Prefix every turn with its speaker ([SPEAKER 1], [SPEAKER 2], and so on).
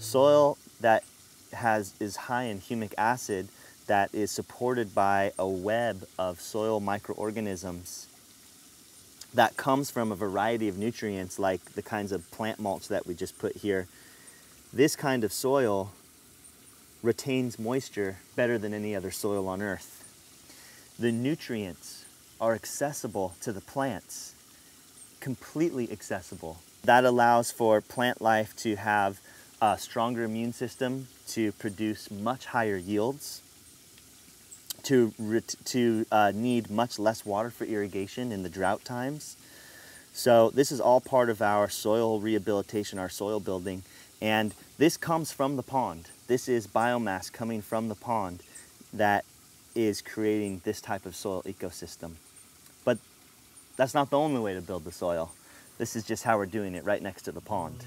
[SPEAKER 1] soil that has is high in humic acid that is supported by a web of soil microorganisms that comes from a variety of nutrients like the kinds of plant mulch that we just put here. This kind of soil retains moisture better than any other soil on earth. The nutrients are accessible to the plants, completely accessible. That allows for plant life to have a stronger immune system, to produce much higher yields, to, to uh, need much less water for irrigation in the drought times. So this is all part of our soil rehabilitation, our soil building, and this comes from the pond. This is biomass coming from the pond that is creating this type of soil ecosystem. But that's not the only way to build the soil. This is just how we're doing it right next to the pond.